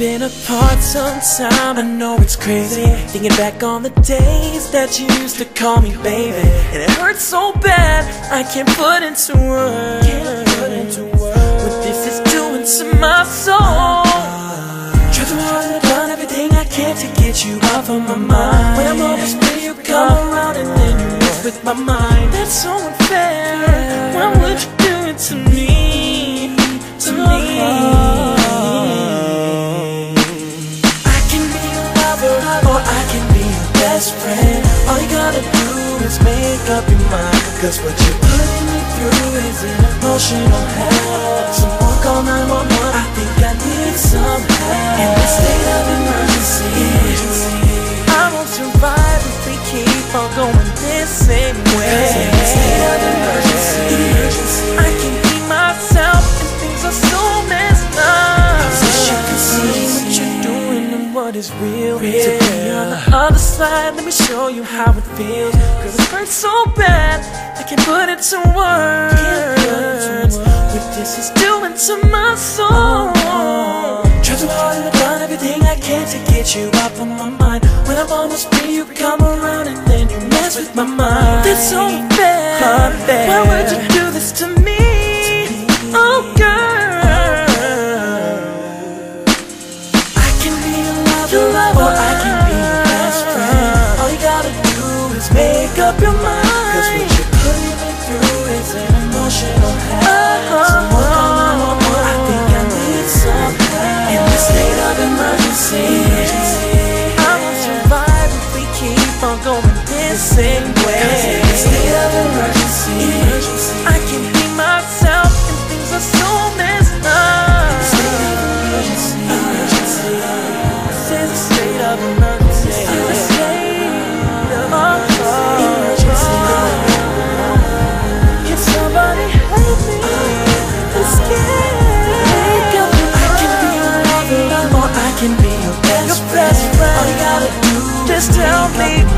been apart some time, I know it's crazy. Thinking back on the days that you used to call me baby. And it hurts so bad, I can't put into words. What this is doing to my soul. Try to and I've done everything I can to get you off of my mind. When I'm always with you, come around and then you mess with my mind. That's so unfair, why would you do it to me, best friend All you gotta do is make up your mind Cause what you're putting me through is an emotional hell. So more call 911, I think I need some help. In this state of emergency I won't survive if we keep on going this same way what is real To be on the other side, let me show you how it feels. Cause it hurts so bad, I can't put it to words. What this is doing to my soul. Try too hard and I've done everything I can to get you off of my mind. When I'm almost free, you come around and then you mess with my mind. That's so bad, unfair. make up your mind. Cause uh-huh. what you're putting through is an emotional. Hell. uh -huh. So work on my homework, I think I need some help. In this state of emergency. I'll survive if we keep on going this same way. Cause in this state of emergency, emergency. I can be myself and things are so messed up In the state of emergency, emergency. This is the state of emergency. just tell me